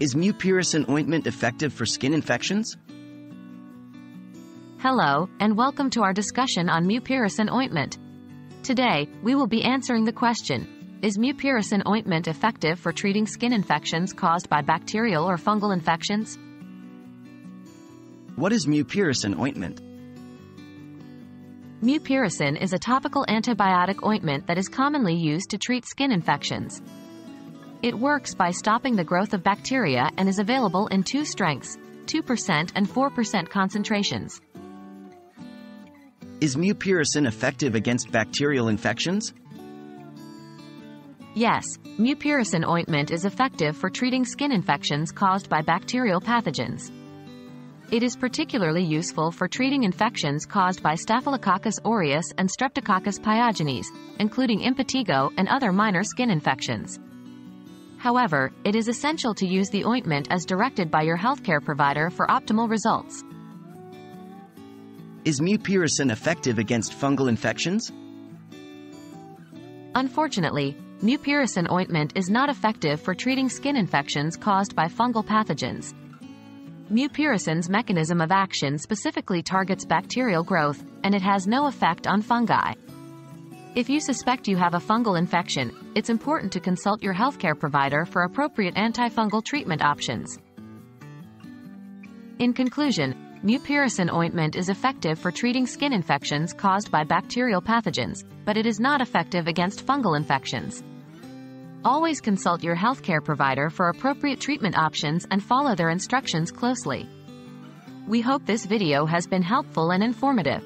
Is mupirocin ointment effective for skin infections? Hello, and welcome to our discussion on mupirocin ointment. Today, we will be answering the question, is mupirocin ointment effective for treating skin infections caused by bacterial or fungal infections? What is mupirocin ointment? Mupirocin is a topical antibiotic ointment that is commonly used to treat skin infections. It works by stopping the growth of bacteria and is available in two strengths, 2% and 4% concentrations. Is mupirocin effective against bacterial infections? Yes, mupirocin ointment is effective for treating skin infections caused by bacterial pathogens. It is particularly useful for treating infections caused by Staphylococcus aureus and Streptococcus pyogenes, including impetigo and other minor skin infections. However, it is essential to use the ointment as directed by your healthcare provider for optimal results. Is mupirocin effective against fungal infections? Unfortunately, mupirocin ointment is not effective for treating skin infections caused by fungal pathogens. Mupirocin's mechanism of action specifically targets bacterial growth, and it has no effect on fungi. If you suspect you have a fungal infection, it's important to consult your healthcare provider for appropriate antifungal treatment options. In conclusion, mupirocin ointment is effective for treating skin infections caused by bacterial pathogens, but it is not effective against fungal infections. Always consult your healthcare provider for appropriate treatment options and follow their instructions closely. We hope this video has been helpful and informative.